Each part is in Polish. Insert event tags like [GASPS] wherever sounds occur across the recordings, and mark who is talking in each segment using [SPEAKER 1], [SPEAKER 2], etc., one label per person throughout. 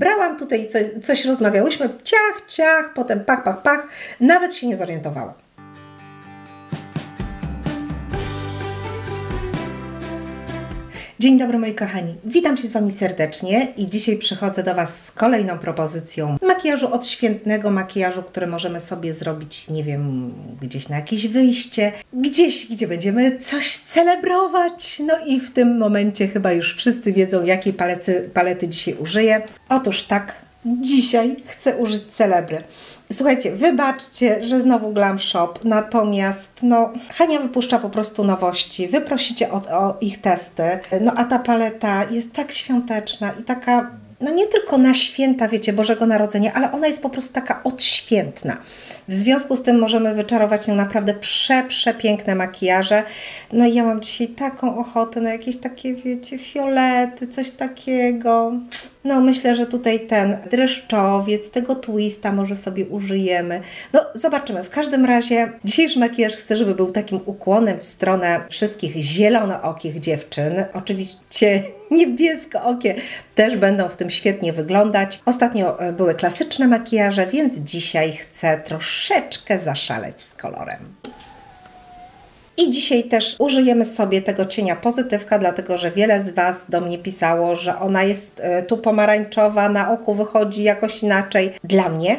[SPEAKER 1] brałam tutaj coś, coś rozmawiałyśmy, ciach, ciach, potem pach, pach, pach, nawet się nie zorientowałam. Dzień dobry moi kochani, witam się z Wami serdecznie i dzisiaj przychodzę do Was z kolejną propozycją makijażu odświętnego, makijażu, który możemy sobie zrobić, nie wiem, gdzieś na jakieś wyjście, gdzieś, gdzie będziemy coś celebrować. No i w tym momencie chyba już wszyscy wiedzą, jakiej palety, palety dzisiaj użyję. Otóż tak, dzisiaj chcę użyć celebry. Słuchajcie, wybaczcie, że znowu Glam Shop, natomiast no, Hania wypuszcza po prostu nowości. Wy prosicie o, o ich testy, no a ta paleta jest tak świąteczna i taka no nie tylko na święta, wiecie, Bożego Narodzenia, ale ona jest po prostu taka odświętna. W związku z tym możemy wyczarować nią naprawdę prze, przepiękne makijaże. No i ja mam dzisiaj taką ochotę na jakieś takie, wiecie, fiolety, coś takiego. No myślę, że tutaj ten dreszczowiec, tego twista może sobie użyjemy. No zobaczymy. W każdym razie dzisiejszy makijaż chcę, żeby był takim ukłonem w stronę wszystkich zielonookich dziewczyn. Oczywiście [LAUGHS] niebieskookie też będą w tym świetnie wyglądać. Ostatnio e, były klasyczne makijaże, więc dzisiaj chcę troszeczkę zaszaleć z kolorem. I dzisiaj też użyjemy sobie tego cienia pozytywka, dlatego że wiele z Was do mnie pisało, że ona jest e, tu pomarańczowa, na oku wychodzi jakoś inaczej. Dla mnie,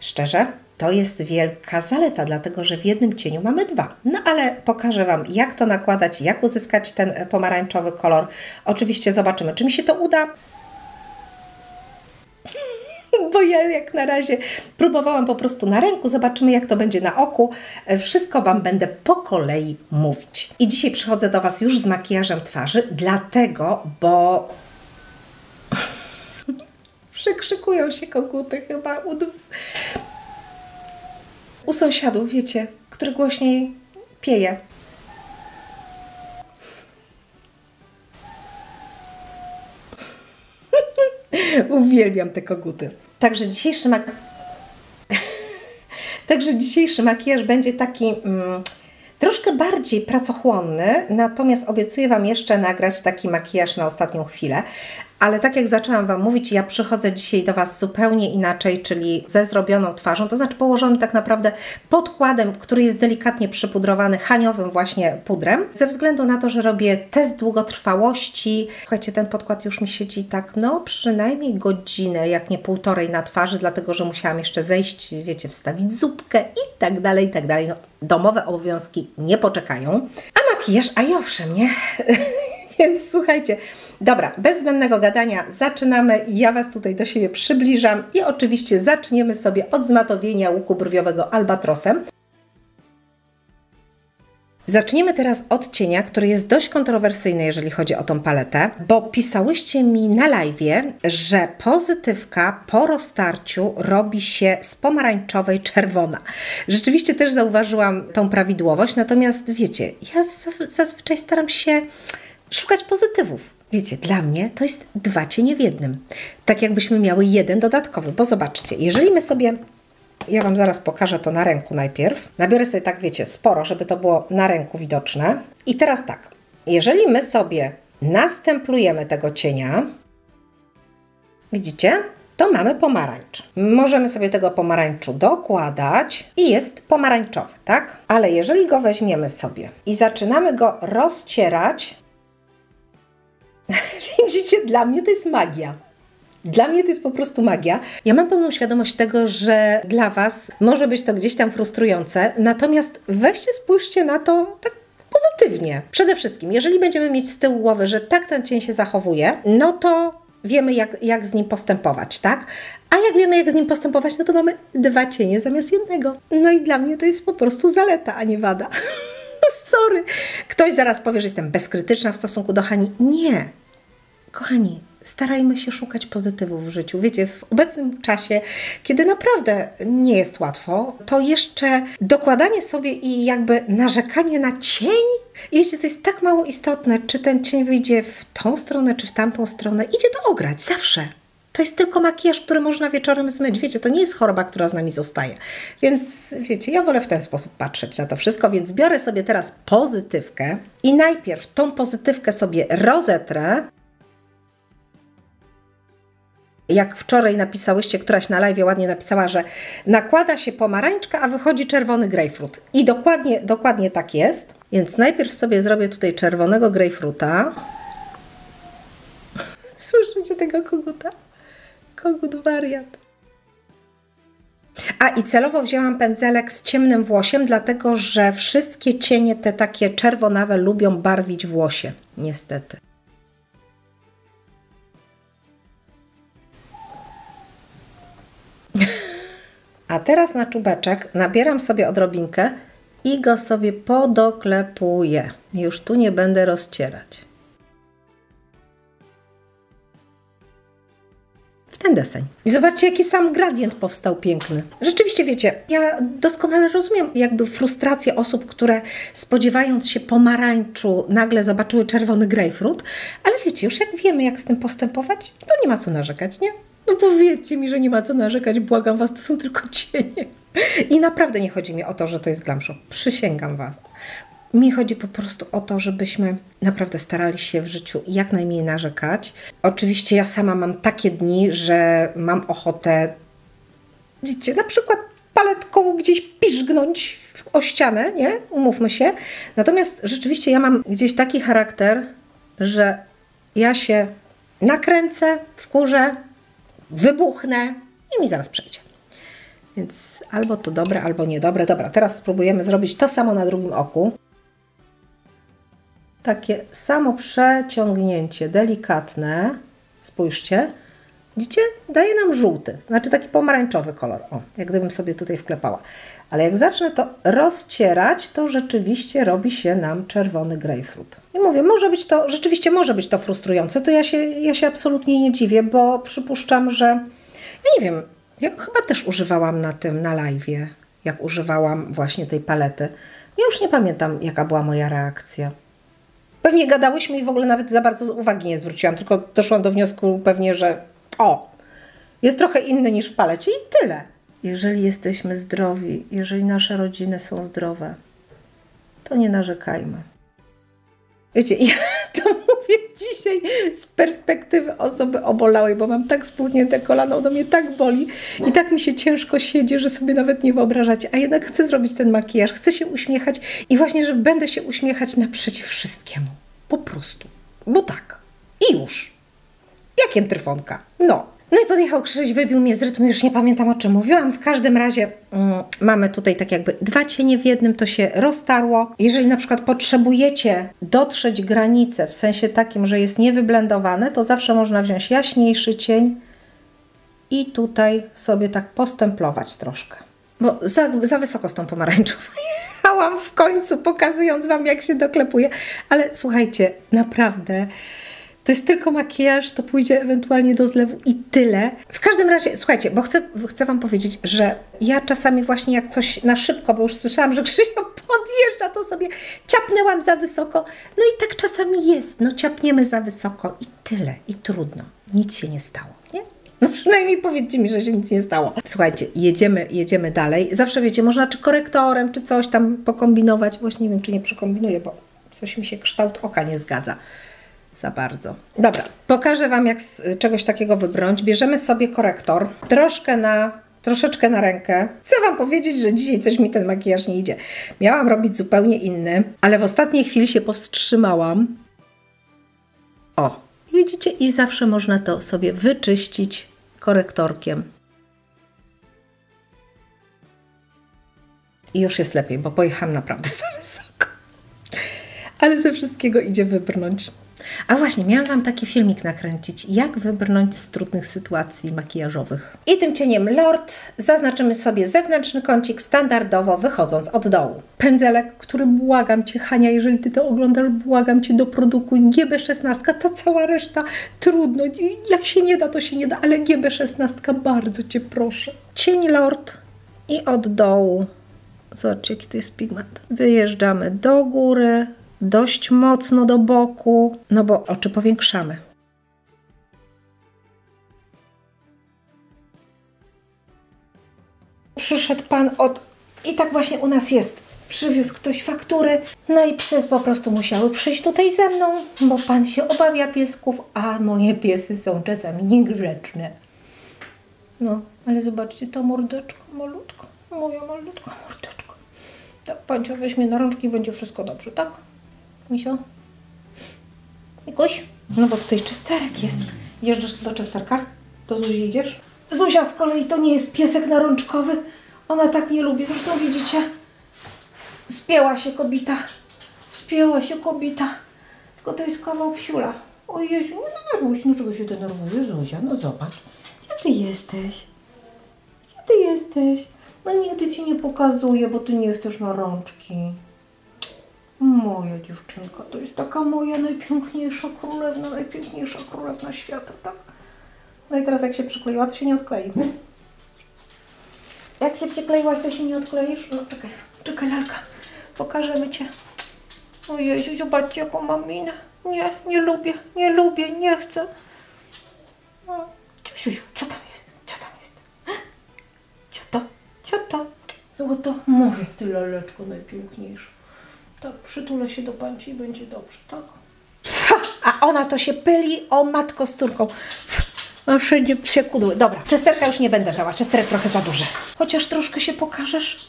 [SPEAKER 1] szczerze, to jest wielka zaleta, dlatego że w jednym cieniu mamy dwa. No ale pokażę Wam, jak to nakładać, jak uzyskać ten e, pomarańczowy kolor. Oczywiście zobaczymy, czy mi się to uda. [LAUGHS] bo ja jak na razie próbowałam po prostu na ręku, zobaczymy jak to będzie na oku. Wszystko Wam będę po kolei mówić. I dzisiaj przychodzę do Was już z makijażem twarzy, dlatego, bo [LAUGHS] przekrzykują się koguty chyba u, u sąsiadów, wiecie, który głośniej pieje. [LAUGHS] Uwielbiam te koguty. Także dzisiejszy, mak... [LAUGHS] Także dzisiejszy makijaż będzie taki mm, troszkę bardziej pracochłonny, natomiast obiecuję Wam jeszcze nagrać taki makijaż na ostatnią chwilę. Ale tak jak zaczęłam Wam mówić, ja przychodzę dzisiaj do Was zupełnie inaczej, czyli ze zrobioną twarzą, to znaczy położonym tak naprawdę podkładem, który jest delikatnie przypudrowany haniowym właśnie pudrem, ze względu na to, że robię test długotrwałości. Słuchajcie, ten podkład już mi siedzi tak, no przynajmniej godzinę, jak nie półtorej na twarzy, dlatego, że musiałam jeszcze zejść, wiecie, wstawić zupkę i tak dalej, i tak dalej. No, domowe obowiązki nie poczekają. A makijaż, a i owszem, nie? [LAUGHS] [LAUGHS] Więc słuchajcie, dobra, bez zbędnego gadania zaczynamy. Ja Was tutaj do siebie przybliżam i oczywiście zaczniemy sobie od zmatowienia łuku brwiowego albatrosem. Zaczniemy teraz od cienia, który jest dość kontrowersyjny, jeżeli chodzi o tą paletę, bo pisałyście mi na live, że pozytywka po roztarciu robi się z pomarańczowej czerwona. Rzeczywiście też zauważyłam tą prawidłowość, natomiast wiecie, ja zazwyczaj staram się szukać pozytywów. Wiecie, dla mnie to jest dwa cienie w jednym. Tak jakbyśmy miały jeden dodatkowy, bo zobaczcie, jeżeli my sobie ja Wam zaraz pokażę to na ręku najpierw. Nabiorę sobie tak, wiecie, sporo, żeby to było na ręku widoczne. I teraz tak, jeżeli my sobie następlujemy tego cienia, widzicie, to mamy pomarańcz. Możemy sobie tego pomarańczu dokładać i jest pomarańczowy, tak? Ale jeżeli go weźmiemy sobie i zaczynamy go rozcierać, [LAUGHS] Widzicie, dla mnie to jest magia. Dla mnie to jest po prostu magia. Ja mam pełną świadomość tego, że dla Was może być to gdzieś tam frustrujące, natomiast weźcie, spójrzcie na to tak pozytywnie. Przede wszystkim, jeżeli będziemy mieć z tyłu głowy, że tak ten cień się zachowuje, no to wiemy, jak, jak z nim postępować, tak? A jak wiemy, jak z nim postępować, no to mamy dwa cienie zamiast jednego. No i dla mnie to jest po prostu zaleta, a nie wada. [LAUGHS] Sorry. Ktoś zaraz powie, że jestem bezkrytyczna w stosunku do Hani. Nie. Kochani, starajmy się szukać pozytywów w życiu. Wiecie, w obecnym czasie, kiedy naprawdę nie jest łatwo, to jeszcze dokładanie sobie i jakby narzekanie na cień. Wiecie, to jest tak mało istotne, czy ten cień wyjdzie w tą stronę, czy w tamtą stronę. Idzie to ograć, zawsze. To jest tylko makijaż, który można wieczorem zmyć. Wiecie, to nie jest choroba, która z nami zostaje. Więc wiecie, ja wolę w ten sposób patrzeć na to wszystko, więc biorę sobie teraz pozytywkę i najpierw tą pozytywkę sobie rozetrę Jak wczoraj napisałyście, któraś na live ładnie napisała, że nakłada się pomarańczka, a wychodzi czerwony grejpfrut. I dokładnie, dokładnie tak jest. Więc najpierw sobie zrobię tutaj czerwonego grejpfruta. [LAUGHS] Słyszycie tego koguta? Kogut wariat. A i celowo wzięłam pędzelek z ciemnym włosiem, dlatego że wszystkie cienie te takie czerwonawe lubią barwić włosie. Niestety. A teraz na czubeczek nabieram sobie odrobinkę i go sobie podoklepuję. Już tu nie będę rozcierać. W ten deseń. I zobaczcie, jaki sam gradient powstał piękny. Rzeczywiście, wiecie, ja doskonale rozumiem jakby frustrację osób, które spodziewając się pomarańczu nagle zobaczyły czerwony grejpfrut, ale wiecie, już jak wiemy, jak z tym postępować, to nie ma co narzekać, nie? No powiedzcie mi, że nie ma co narzekać, błagam was, to są tylko cienie. I naprawdę nie chodzi mi o to, że to jest glam shop. Przysięgam was. Mi chodzi po prostu o to, żebyśmy naprawdę starali się w życiu jak najmniej narzekać. Oczywiście ja sama mam takie dni, że mam ochotę, wiecie, na przykład paletką gdzieś piszgnąć o ścianę, nie? Umówmy się. Natomiast rzeczywiście ja mam gdzieś taki charakter, że ja się nakręcę, wkurzę, wybuchnę i mi zaraz przejdzie. Więc albo to dobre, albo niedobre. Dobra, teraz spróbujemy zrobić to samo na drugim oku. Takie samo przeciągnięcie, delikatne. Spójrzcie. Widzicie? Daje nam żółty, znaczy taki pomarańczowy kolor. O, jak gdybym sobie tutaj wklepała. Ale jak zacznę to rozcierać, to rzeczywiście robi się nam czerwony grejpfrut. I mówię, może być to, rzeczywiście może być to frustrujące, to ja się, ja się absolutnie nie dziwię, bo przypuszczam, że ja nie wiem, ja chyba też używałam na tym, na live, jak używałam właśnie tej palety. Ja już nie pamiętam, jaka była moja reakcja. Pewnie gadałyśmy i w ogóle nawet za bardzo uwagi nie zwróciłam, tylko doszłam do wniosku pewnie, że o, jest trochę inny niż w palecie i tyle. Jeżeli jesteśmy zdrowi, jeżeli nasze rodziny są zdrowe, to nie narzekajmy. Wiecie, ja [LAUGHS] to mówię dzisiaj z perspektywy osoby obolałej, bo mam tak spłótnięte kolano, ono mnie tak boli i tak mi się ciężko siedzi, że sobie nawet nie wyobrażacie. A jednak chcę zrobić ten makijaż, chcę się uśmiechać i właśnie, że będę się uśmiechać naprzeciw wszystkiemu. Po prostu. Bo tak. I już. Jakiem tryfonka? No. No i podjechał Krzyś, wybił mnie z rytmu, już nie pamiętam o czym mówiłam. W każdym razie mm, mamy tutaj tak jakby dwa cienie w jednym, to się roztarło. Jeżeli na przykład potrzebujecie dotrzeć granicę w sensie takim, że jest niewyblendowane, to zawsze można wziąć jaśniejszy cień i tutaj sobie tak postemplować troszkę. Bo za, za wysoko z tą pomarańczą [LAUGHS] jechałam w końcu, pokazując Wam, jak się doklepuje. Ale słuchajcie, naprawdę to jest tylko makijaż, to pójdzie ewentualnie do zlewu i tyle. W każdym razie, słuchajcie, bo chcę, chcę Wam powiedzieć, że ja czasami właśnie jak coś na szybko, bo już słyszałam, że Krzysio podjeżdża, to sobie ciapnęłam za wysoko. No i tak czasami jest, no ciapniemy za wysoko i tyle, i trudno. Nic się nie stało, nie? No przynajmniej powiedzcie mi, że się nic nie stało. Słuchajcie, jedziemy, jedziemy dalej. Zawsze wiecie, można czy korektorem, czy coś tam pokombinować. Właśnie nie wiem, czy nie przekombinuję, bo coś mi się kształt oka nie zgadza za bardzo. Dobra, pokażę Wam, jak z czegoś takiego wybrnąć. Bierzemy sobie korektor, troszkę na, troszeczkę na rękę. Chcę Wam powiedzieć, że dzisiaj coś mi ten makijaż nie idzie. Miałam robić zupełnie inny, ale w ostatniej chwili się powstrzymałam. O, widzicie? I zawsze można to sobie wyczyścić korektorkiem. I już jest lepiej, bo pojechałam naprawdę [LAUGHS] za wysoko. Ale ze wszystkiego idzie wybrnąć. A właśnie, miałam Wam taki filmik nakręcić, jak wybrnąć z trudnych sytuacji makijażowych. I tym cieniem Lord zaznaczymy sobie zewnętrzny kącik standardowo, wychodząc od dołu. Pędzelek, który błagam Cię, Hania, jeżeli Ty to oglądasz, błagam Cię, doprodukuj GB16, ta cała reszta trudno, jak się nie da, to się nie da, ale GB16 bardzo Cię proszę. Cień Lord i od dołu Zobaczcie, jaki to jest pigment. Wyjeżdżamy do góry, dość mocno do boku, no bo oczy powiększamy. Przyszedł pan od. I tak właśnie u nas jest. Przywiózł ktoś faktury, no i psy po prostu musiały przyjść tutaj ze mną, bo pan się obawia piesków, a moje piesy są czasami niegrzeczne. No, ale zobaczcie, ta mordeczka malutka, moja malutka mordeczka. Tak, pancia weźmie na rączki będzie wszystko dobrze, tak? Misio? Mikuś? No bo tutaj czysterek jest. Jeżdżasz do czysterka? Do Zuzi idziesz? Zuzia z kolei to nie jest piesek narączkowy. Ona tak nie lubi. Zresztą widzicie, spięła się kobita. Spięła się kobita. Tylko to jest kawał psiula. O Jezu, nie denerwuj się. No czego się denerwujesz, Zuzia? No zobacz. Gdzie ty jesteś? Gdzie ty jesteś? No nigdy ci nie pokazuję, bo ty nie chcesz na rączki. Moja dziewczynka, to jest taka moja najpiękniejsza królewna, najpiękniejsza królewna świata, tak? No i teraz jak się przykleiła, to się nie odklei. [LAUGHS] Jak się przykleiłaś, to się nie odkleisz? No czekaj, czekaj lalka, pokażemy Cię. O zobaczcie jaką mam minę. Nie, nie lubię, nie lubię, nie chcę. O, Ciusiu, co tam jest? Co tam jest? [GASPS] Co to? Co to? Złoto moje, ty laleczko najpiękniejsza. Tak, przytulę się do pańci i będzie dobrze, tak? A ona to się pyli o matko z córką. A wszędzie psie kudły. Dobra, czesterka już nie będę brała, czesterek trochę za duży. Chociaż troszkę się pokażesz.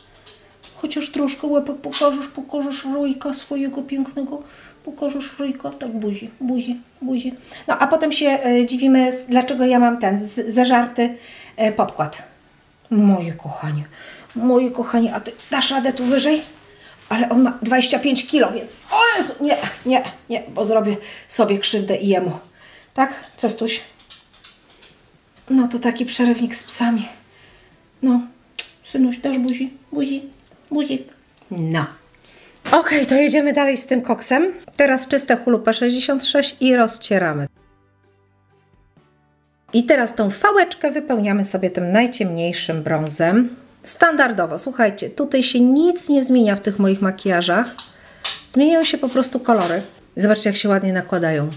[SPEAKER 1] Chociaż troszkę łepek pokażesz, pokażesz rójka swojego pięknego. Pokażesz rójka, tak buzi, buzi, buzi. No a potem się e, dziwimy, dlaczego ja mam ten z, zażarty e, podkład. Moje kochanie, moje kochanie, a ty dasz radę tu wyżej? Ale on ma 25 kilo, więc o Jezu, nie, nie, nie, bo zrobię sobie krzywdę i jemu. Tak? Co Stuś? No to taki przerywnik z psami. No, synuś, dasz buzi, buzi, buzik. No. Okej, to jedziemy dalej z tym koksem. Teraz czyste hulupę 66 i rozcieramy. I teraz tą fałeczkę wypełniamy sobie tym najciemniejszym brązem. Standardowo, słuchajcie, tutaj się nic nie zmienia w tych moich makijażach. Zmieniają się po prostu kolory. Zobaczcie, jak się ładnie nakładają.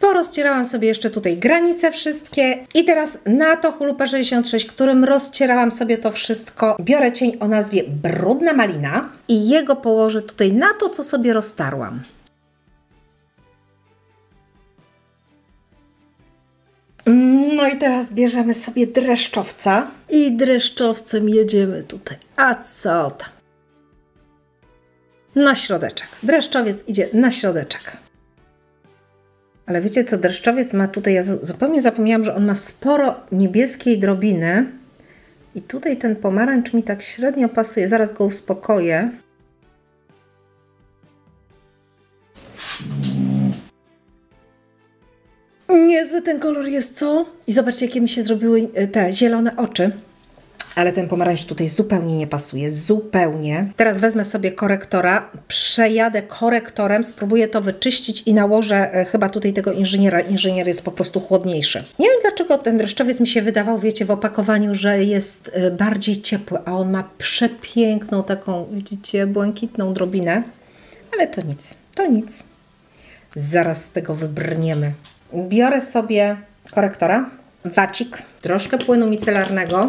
[SPEAKER 1] Porozcierałam sobie jeszcze tutaj granice wszystkie i teraz na to hulupę 66, którym rozcierałam sobie to wszystko, biorę cień o nazwie Brudna Malina i jego położę tutaj na to, co sobie roztarłam. No i teraz bierzemy sobie dreszczowca i dreszczowcem jedziemy tutaj. A co tam? Na środeczek. Dreszczowiec idzie na środeczek. Ale wiecie co, dreszczowiec ma tutaj, ja zu- zupełnie zapomniałam, że on ma sporo niebieskiej drobiny. I tutaj ten pomarańcz mi tak średnio pasuje. Zaraz go uspokoję. Niezły ten kolor jest, co? I zobaczcie, jakie mi się zrobiły e, te zielone oczy. Ale ten pomarańcz tutaj zupełnie nie pasuje, zupełnie. Teraz wezmę sobie korektora, przejadę korektorem, spróbuję to wyczyścić i nałożę e, chyba tutaj tego inżyniera. Inżynier jest po prostu chłodniejszy. Nie wiem dlaczego ten dreszczowiec mi się wydawał, wiecie, w opakowaniu, że jest e, bardziej ciepły, a on ma przepiękną taką, widzicie, błękitną drobinę. Ale to nic, to nic. Zaraz z tego wybrniemy. Biorę sobie korektora, wacik, troszkę płynu micelarnego.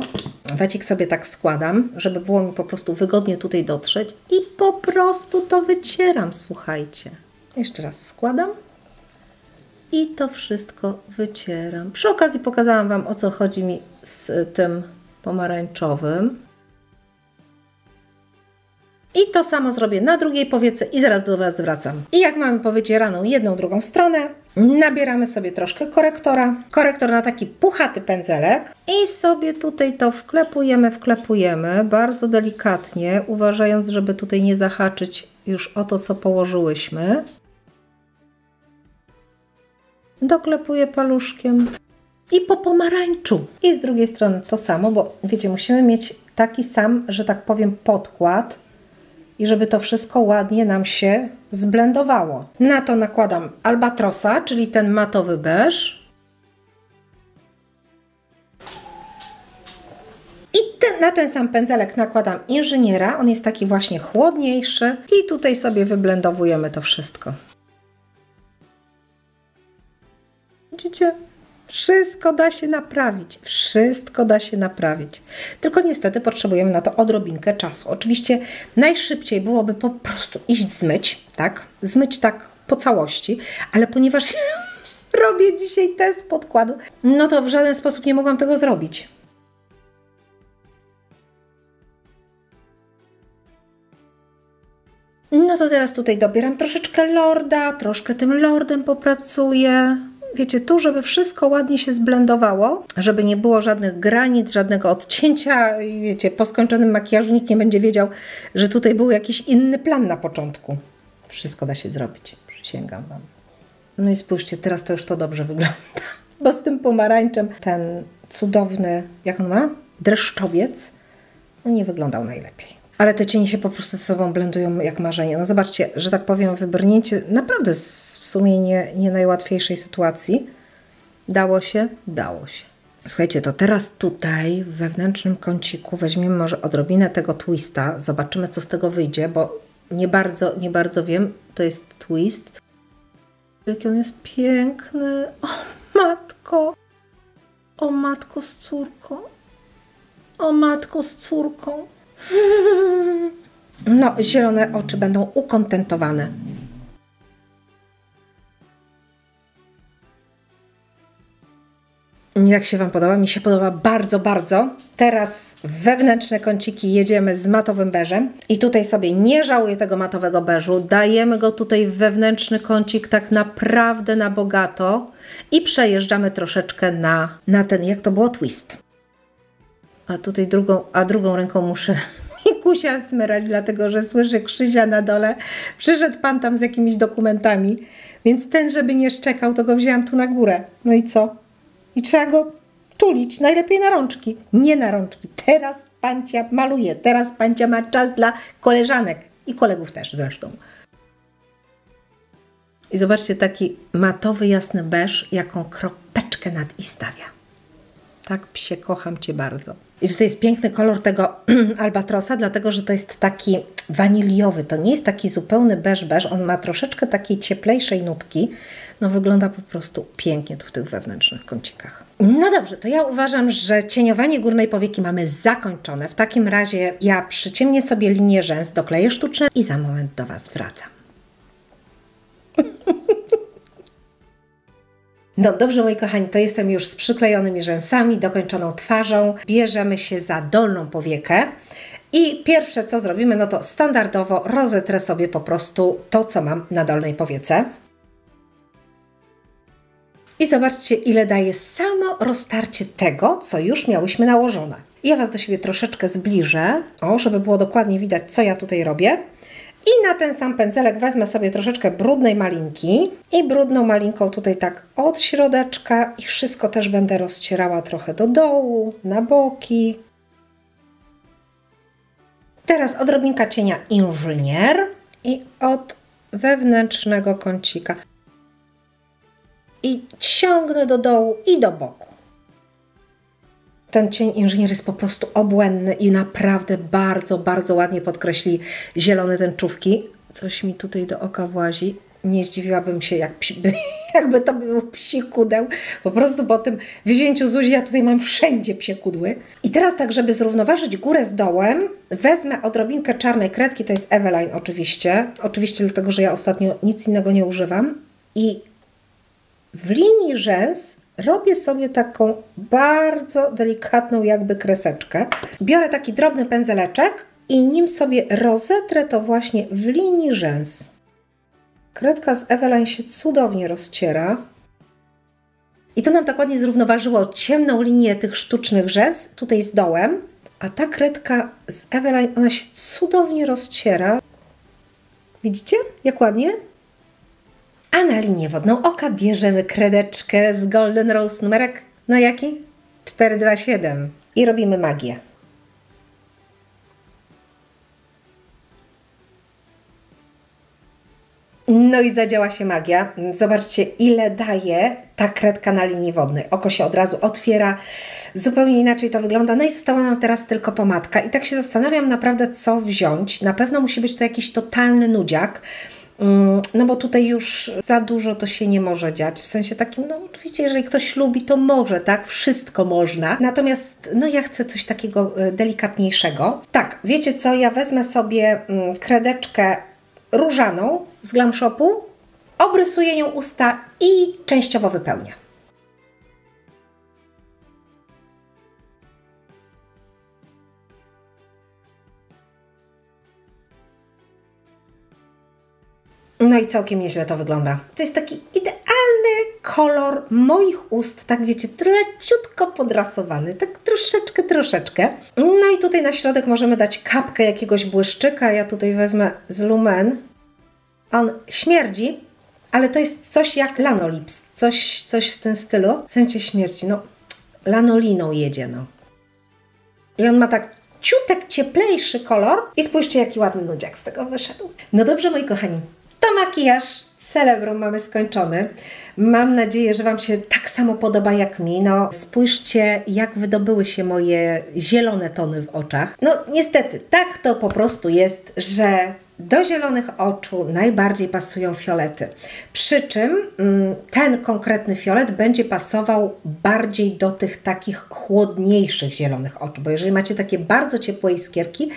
[SPEAKER 1] Wacik sobie tak składam, żeby było mi po prostu wygodnie tutaj dotrzeć i po prostu to wycieram, słuchajcie. Jeszcze raz składam i to wszystko wycieram. Przy okazji pokazałam Wam, o co chodzi mi z tym pomarańczowym. I to samo zrobię na drugiej powiece i zaraz do Was wracam. I jak mamy powycieraną jedną, drugą stronę, nabieramy sobie troszkę korektora. Korektor na taki puchaty pędzelek i sobie tutaj to wklepujemy, wklepujemy bardzo delikatnie, uważając, żeby tutaj nie zahaczyć już o to, co położyłyśmy. Doklepuję paluszkiem i po pomarańczu. I z drugiej strony to samo, bo wiecie, musimy mieć taki sam, że tak powiem, podkład i żeby to wszystko ładnie nam się zblendowało. Na to nakładam albatrosa, czyli ten matowy beż. I ten, na ten sam pędzelek nakładam inżyniera, on jest taki właśnie chłodniejszy i tutaj sobie wyblendowujemy to wszystko. Widzicie? Wszystko da się naprawić, wszystko da się naprawić. Tylko niestety potrzebujemy na to odrobinkę czasu. Oczywiście najszybciej byłoby po prostu iść zmyć, tak? Zmyć tak po całości, ale ponieważ [LAUGHS] robię dzisiaj test podkładu, no to w żaden sposób nie mogłam tego zrobić. No to teraz tutaj dobieram troszeczkę lorda, troszkę tym lordem popracuję. Wiecie, tu, żeby wszystko ładnie się zblendowało, żeby nie było żadnych granic, żadnego odcięcia wiecie, po skończonym makijażu nikt nie będzie wiedział, że tutaj był jakiś inny plan na początku. Wszystko da się zrobić, przysięgam Wam. No i spójrzcie, teraz to już to dobrze wygląda, [LAUGHS] bo z tym pomarańczem ten cudowny, jak on ma? Dreszczowiec, no nie wyglądał najlepiej. Ale te cienie się po prostu ze sobą blendują jak marzenie. No zobaczcie, że tak powiem, wybrnięcie naprawdę w sumie nie, nie najłatwiejszej sytuacji. Dało się? Dało się. Słuchajcie, to teraz tutaj w wewnętrznym kąciku weźmiemy może odrobinę tego twista. Zobaczymy, co z tego wyjdzie, bo nie bardzo, nie bardzo wiem. To jest twist. Jaki on jest piękny. O matko. O matko z córką. O matko z córką. No, zielone oczy będą ukontentowane. Jak się Wam podoba? Mi się podoba bardzo, bardzo. Teraz wewnętrzne kąciki jedziemy z matowym beżem. I tutaj sobie nie żałuję tego matowego beżu. Dajemy go tutaj w wewnętrzny kącik tak naprawdę na bogato. I przejeżdżamy troszeczkę na, na ten, jak to było, twist. A tutaj drugą, a drugą ręką muszę [LAUGHS] Mikusia smyrać, dlatego że słyszę Krzysia na dole. Przyszedł pan tam z jakimiś dokumentami, więc ten, żeby nie szczekał, to go wzięłam tu na górę. No i co? I trzeba go tulić, najlepiej na rączki. Nie na rączki. Teraz pancia maluje, teraz pancia ma czas dla koleżanek i kolegów też zresztą. I zobaczcie, taki matowy, jasny beż, jaką kropeczkę nad i stawia. Tak, psie, kocham Cię bardzo. I tutaj jest piękny kolor tego [CLEARS THROAT] albatrosa, dlatego że to jest taki waniliowy. To nie jest taki zupełny beż-beż. On ma troszeczkę takiej cieplejszej nutki. No wygląda po prostu pięknie tu w tych wewnętrznych kącikach. No dobrze, to ja uważam, że cieniowanie górnej powieki mamy zakończone. W takim razie ja przyciemnię sobie linię rzęs, dokleję sztuczne i za moment do Was wracam. No dobrze, moi kochani, to jestem już z przyklejonymi rzęsami, dokończoną twarzą. Bierzemy się za dolną powiekę. I pierwsze co zrobimy, no to standardowo rozetrę sobie po prostu to, co mam na dolnej powiece. I zobaczcie, ile daje samo roztarcie tego, co już miałyśmy nałożone. Ja Was do siebie troszeczkę zbliżę, o, żeby było dokładnie widać, co ja tutaj robię. I na ten sam pędzelek wezmę sobie troszeczkę brudnej malinki i brudną malinką tutaj tak od środeczka i wszystko też będę rozcierała trochę do dołu, na boki. Teraz odrobinka cienia inżynier i od wewnętrznego kącika. I ciągnę do dołu i do boku ten cień inżynier jest po prostu obłędny i naprawdę bardzo, bardzo ładnie podkreśli zielone tęczówki. Coś mi tutaj do oka włazi. Nie zdziwiłabym się, jak psi, [LAUGHS] jakby to był psi kudeł. Po prostu po tym wzięciu Zuzi ja tutaj mam wszędzie psie kudły. I teraz tak, żeby zrównoważyć górę z dołem, wezmę odrobinkę czarnej kredki, to jest Eveline oczywiście. Oczywiście dlatego, że ja ostatnio nic innego nie używam. I w linii rzęs robię sobie taką bardzo delikatną jakby kreseczkę. Biorę taki drobny pędzeleczek i nim sobie rozetrę to właśnie w linii rzęs. Kredka z Eveline się cudownie rozciera. I to nam tak ładnie zrównoważyło ciemną linię tych sztucznych rzęs, tutaj z dołem. A ta kredka z Eveline, ona się cudownie rozciera. Widzicie, jak ładnie? A na linię wodną oka bierzemy kredeczkę z Golden Rose numerek, no jaki? 427. I robimy magię. No i zadziała się magia. Zobaczcie, ile daje ta kredka na linii wodnej. Oko się od razu otwiera, zupełnie inaczej to wygląda. No i została nam teraz tylko pomadka. I tak się zastanawiam naprawdę, co wziąć. Na pewno musi być to jakiś totalny nudziak. Mm, no bo tutaj już za dużo to się nie może dziać. W sensie takim, no oczywiście, jeżeli ktoś lubi, to może, tak? Wszystko można. Natomiast, no ja chcę coś takiego e, delikatniejszego. Tak, wiecie co? Ja wezmę sobie mm, kredeczkę różaną z Glam Shopu, obrysuję nią usta i częściowo wypełnię. No i całkiem nieźle to wygląda. To jest taki idealny kolor moich ust, tak wiecie, leciutko podrasowany, tak troszeczkę, troszeczkę. No i tutaj na środek możemy dać kapkę jakiegoś błyszczyka. Ja tutaj wezmę z Lumen. On śmierdzi, ale to jest coś jak Lanolips, coś, coś w tym stylu. W sensie śmierci, no lanoliną jedzie, no. I on ma tak ciutek cieplejszy kolor i spójrzcie, jaki ładny nudziak z tego wyszedł. No dobrze, moi kochani, to makijaż Celebrum mamy skończony. Mam nadzieję, że Wam się tak samo podoba jak mi. No, spójrzcie, jak wydobyły się moje zielone tony w oczach. No, niestety, tak to po prostu jest, że do zielonych oczu najbardziej pasują fiolety. Przy czym mm, ten konkretny fiolet będzie pasował bardziej do tych takich chłodniejszych zielonych oczu, bo jeżeli macie takie bardzo ciepłe iskierki,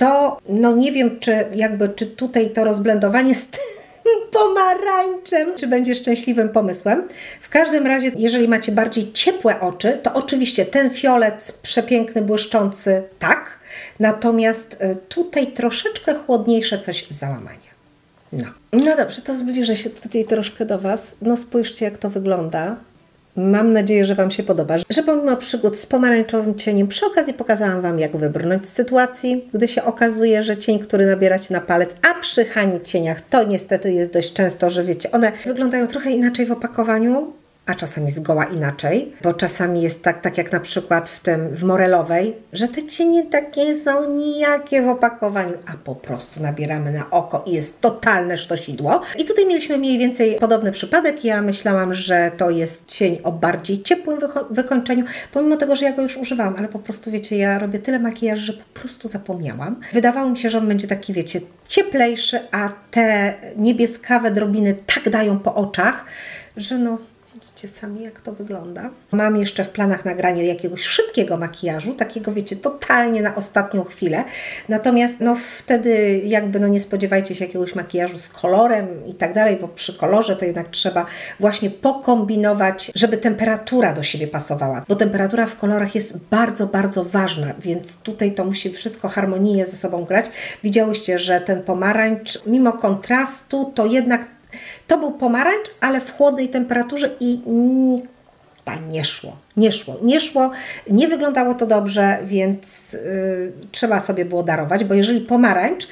[SPEAKER 1] to no nie wiem, czy jakby czy tutaj to rozblendowanie z tym [LAUGHS] pomarańczem, czy będzie szczęśliwym pomysłem. W każdym razie, jeżeli macie bardziej ciepłe oczy, to oczywiście ten fiolet przepiękny, błyszczący, tak, Natomiast e, tutaj troszeczkę chłodniejsze coś załamanie. No. no dobrze, to zbliżę się tutaj troszkę do Was. No spójrzcie, jak to wygląda. Mam nadzieję, że Wam się podoba, że pomimo przygód z pomarańczowym cieniem, przy okazji pokazałam Wam, jak wybrnąć z sytuacji, gdy się okazuje, że cień, który nabieracie na palec, a przy hani cieniach, to niestety jest dość często, że wiecie, one wyglądają trochę inaczej w opakowaniu, a czasami zgoła inaczej, bo czasami jest tak, tak jak na przykład w tym, w morelowej, że te cienie takie są nijakie w opakowaniu, a po prostu nabieramy na oko i jest totalne sztosidło. I tutaj mieliśmy mniej więcej podobny przypadek. Ja myślałam, że to jest cień o bardziej ciepłym wykończeniu, pomimo tego, że ja go już używałam, ale po prostu wiecie, ja robię tyle makijażu, że po prostu zapomniałam. Wydawało mi się, że on będzie taki, wiecie, cieplejszy, a te niebieskawe drobiny tak dają po oczach, że no Widzicie sami, jak to wygląda. Mam jeszcze w planach nagranie jakiegoś szybkiego makijażu, takiego wiecie, totalnie na ostatnią chwilę. Natomiast no wtedy jakby no nie spodziewajcie się jakiegoś makijażu z kolorem i tak dalej, bo przy kolorze to jednak trzeba właśnie pokombinować, żeby temperatura do siebie pasowała, bo temperatura w kolorach jest bardzo, bardzo ważna, więc tutaj to musi wszystko harmonijnie ze sobą grać. Widziałyście, że ten pomarańcz, mimo kontrastu, to jednak to był pomarańcz, ale w chłodnej temperaturze i ta nie szło, nie szło, nie szło, nie wyglądało to dobrze, więc yy, trzeba sobie było darować, bo jeżeli pomarańcz,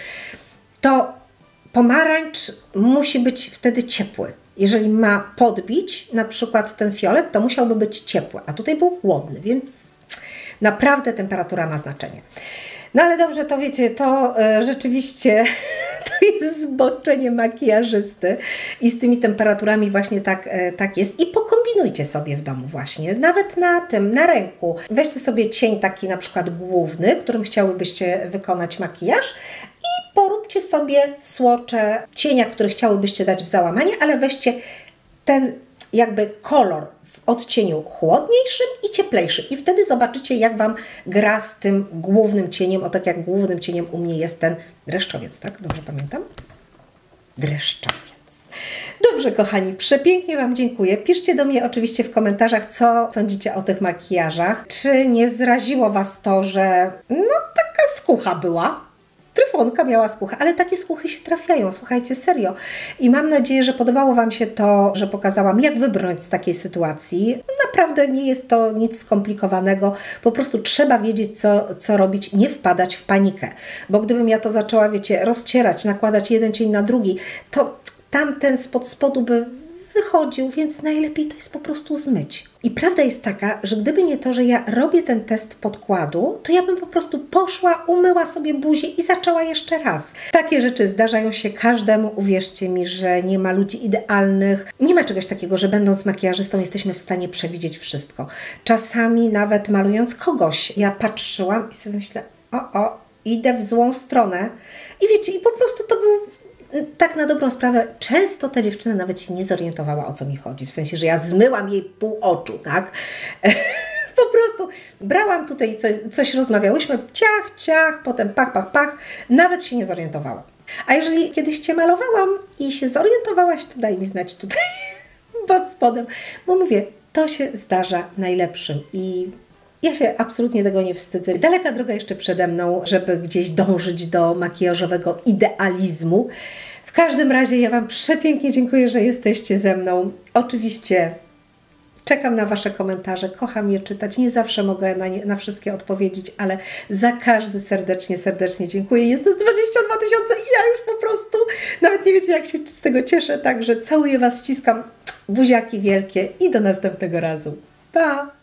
[SPEAKER 1] to pomarańcz musi być wtedy ciepły. Jeżeli ma podbić na przykład ten fiolet, to musiałby być ciepły, a tutaj był chłodny, więc naprawdę temperatura ma znaczenie. No ale dobrze, to wiecie, to e, rzeczywiście [LAUGHS] to jest zboczenie makijażysty i z tymi temperaturami właśnie tak, e, tak jest. I pokombinujcie sobie w domu właśnie, nawet na tym, na ręku. Weźcie sobie cień taki na przykład główny, którym chciałybyście wykonać makijaż i poróbcie sobie słocze cienia, które chciałybyście dać w załamanie, ale weźcie ten jakby kolor w odcieniu chłodniejszym i cieplejszym. I wtedy zobaczycie, jak Wam gra z tym głównym cieniem. O tak jak głównym cieniem u mnie jest ten dreszczowiec, tak? Dobrze pamiętam? Dreszczowiec. Dobrze, kochani, przepięknie Wam dziękuję. Piszcie do mnie oczywiście w komentarzach, co sądzicie o tych makijażach. Czy nie zraziło Was to, że no taka skucha była? Tryfonka miała skuchę, ale takie skuchy się trafiają, słuchajcie, serio. I mam nadzieję, że podobało Wam się to, że pokazałam, jak wybrnąć z takiej sytuacji. Naprawdę nie jest to nic skomplikowanego, po prostu trzeba wiedzieć, co, co robić, nie wpadać w panikę. Bo gdybym ja to zaczęła, wiecie, rozcierać, nakładać jeden cień na drugi, to tamten spod spodu by wychodził, więc najlepiej to jest po prostu zmyć. I prawda jest taka, że gdyby nie to, że ja robię ten test podkładu, to ja bym po prostu poszła, umyła sobie buzię i zaczęła jeszcze raz. Takie rzeczy zdarzają się każdemu, uwierzcie mi, że nie ma ludzi idealnych. Nie ma czegoś takiego, że będąc makijażystą jesteśmy w stanie przewidzieć wszystko. Czasami nawet malując kogoś, ja patrzyłam i sobie myślę, o, o, idę w złą stronę. I wiecie, i po prostu to był tak na dobrą sprawę, często ta dziewczyna nawet się nie zorientowała, o co mi chodzi. W sensie, że ja zmyłam jej pół oczu, tak? [LAUGHS] po prostu brałam tutaj coś, coś rozmawiałyśmy, ciach, ciach, potem pach, pach, pach, nawet się nie zorientowała. A jeżeli kiedyś Cię malowałam i się zorientowałaś, to daj mi znać tutaj [LAUGHS] pod spodem, bo mówię, to się zdarza najlepszym i ja się absolutnie tego nie wstydzę. Daleka droga jeszcze przede mną, żeby gdzieś dążyć do makijażowego idealizmu. W każdym razie ja Wam przepięknie dziękuję, że jesteście ze mną. Oczywiście Czekam na Wasze komentarze, kocham je czytać. Nie zawsze mogę na, nie, na wszystkie odpowiedzieć, ale za każdy serdecznie, serdecznie dziękuję. Jest to 22 tysiące i ja już po prostu nawet nie wiecie, jak się z tego cieszę. Także całuję Was, ściskam buziaki wielkie i do następnego razu. Pa!